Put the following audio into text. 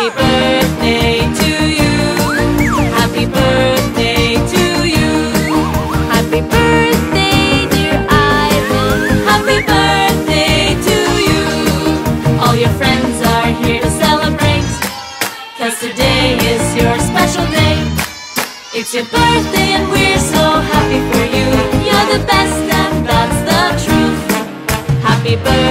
Happy birthday to you. Happy birthday to you. Happy birthday, dear Ivan. Happy birthday to you. All your friends are here to celebrate. Cause today is your special day. It's your birthday and we're so happy for you. You're the best and that's the truth. Happy birthday.